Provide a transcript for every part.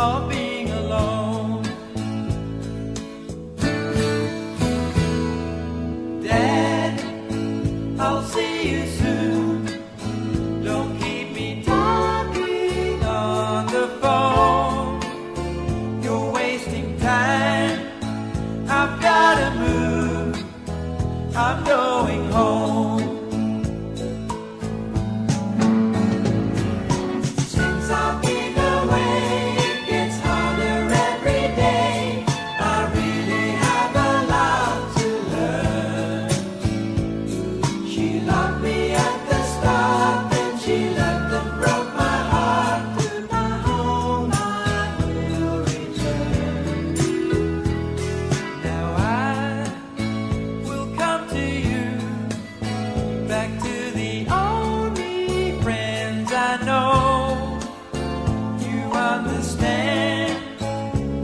I'll be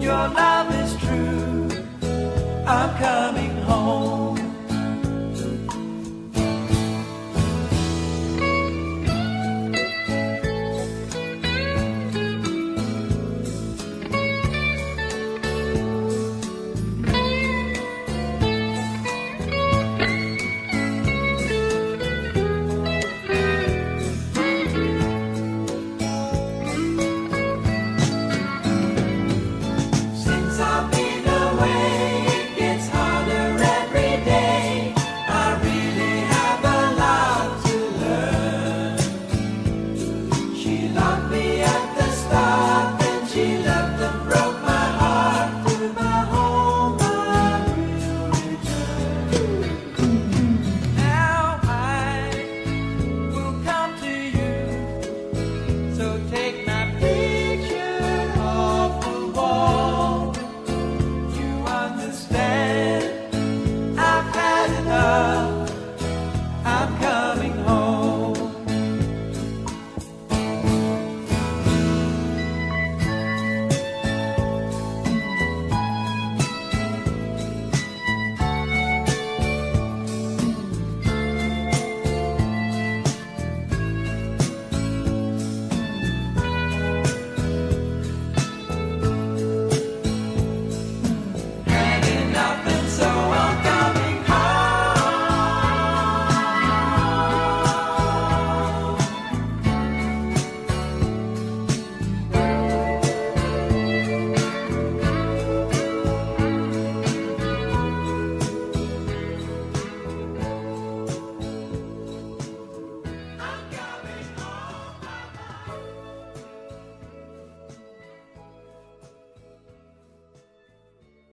your love